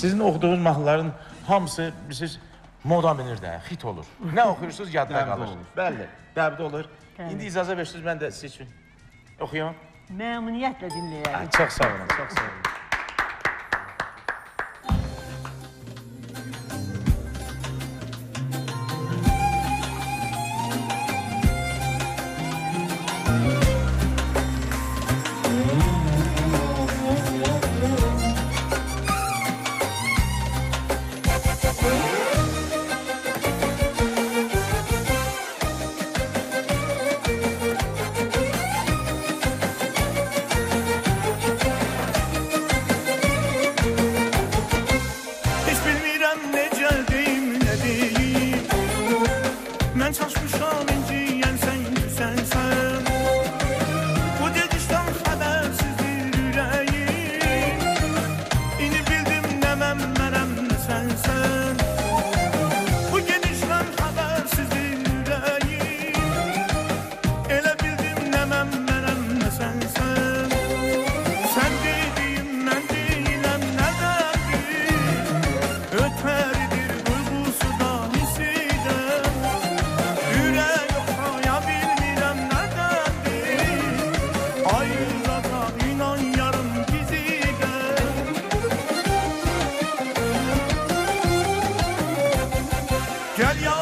Sizin oxuduğunuz mahnıların hamısı siz moda minir də, hit olur. Nə oxuyursunuz yadda qalır. olur. Bəli, dəbdə olur. Bəli. İndi icazə verirsiniz mən də siz üçün oxuyum. Məmnuniyyətlə dinləyərik. Hə, Çox sağ olun, çox sağ olun. Can you